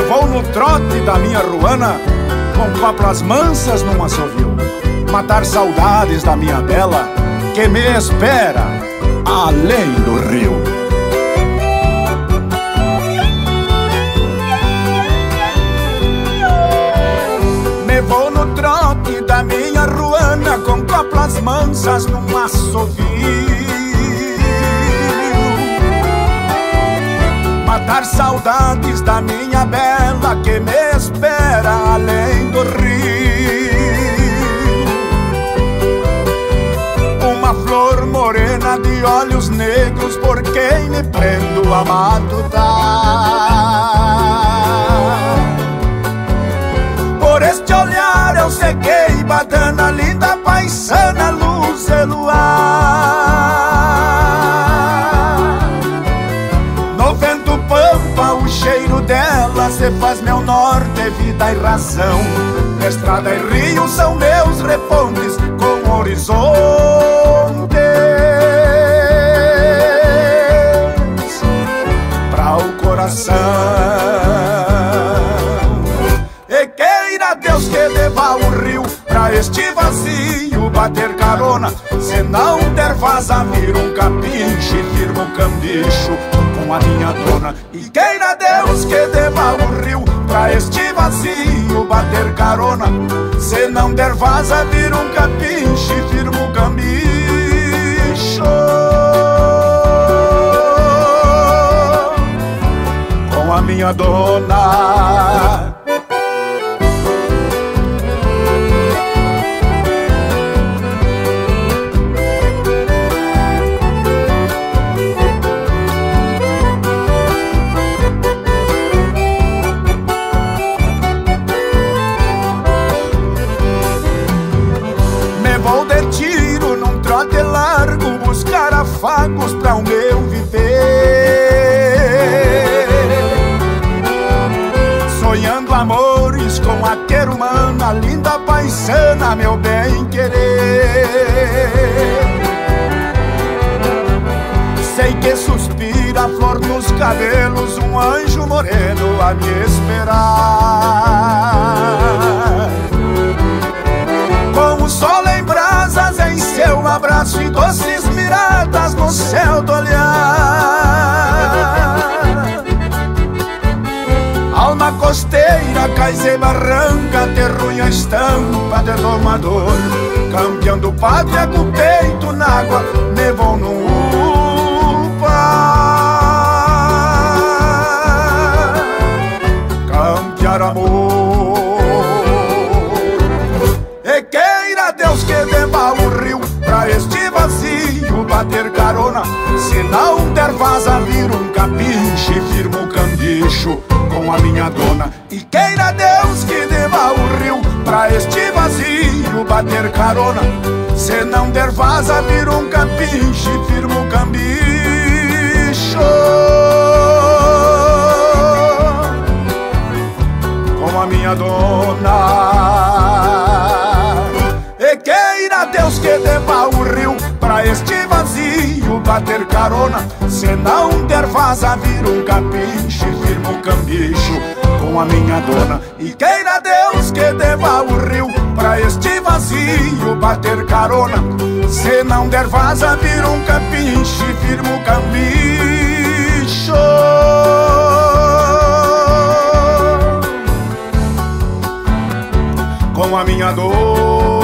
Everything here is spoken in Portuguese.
Me vou no trote da minha ruana Com coplas mansas num assovio. Matar saudades da minha bela Que me espera além do rio. Me vou no trote da minha ruana Com coplas mansas num assovio matar saudades da minha bela que me espera além do rio. Uma flor morena de olhos negros por quem me prendo a matutar. Por este olhar eu sequei, badana dela se faz meu norte, vida e razão. Estrada e rio são meus repontes com horizontes. Pra o coração. E queira Deus que deva este vazio bater carona. Se não der vaza, vira um capinche, firma um cambicho com a minha dona. E queira Deus que deva o rio pra este vazio bater carona. Se não der vaza, vira um capinche, firma um cambicho. Com a minha dona. Afagos para o meu viver. Sonhando amores com a querumana, linda paisana, meu bem querer. Sei que suspira a flor nos cabelos, um anjo moreno a me esperar. E doces miradas no céu do olhar. Alma costeira, cais e barranca, terrunha estampa de domador. Do pátria com peito na água, nevou no Não der vaza vira um capinche Firmo o cambicho com a minha dona. E queira Deus que deva o rio pra este vazio bater carona. Se não der vaza vira um capinche Firmo o cambicho Com a minha dona. Deus que deva o rio pra este bater carona. Se não der vaza, vira um capinche, firma um cambicho com a minha dona. E queira Deus que deva o rio pra este vazio bater carona. Se não der vaza, vira um capinche, firma um cambicho. Com a minha dor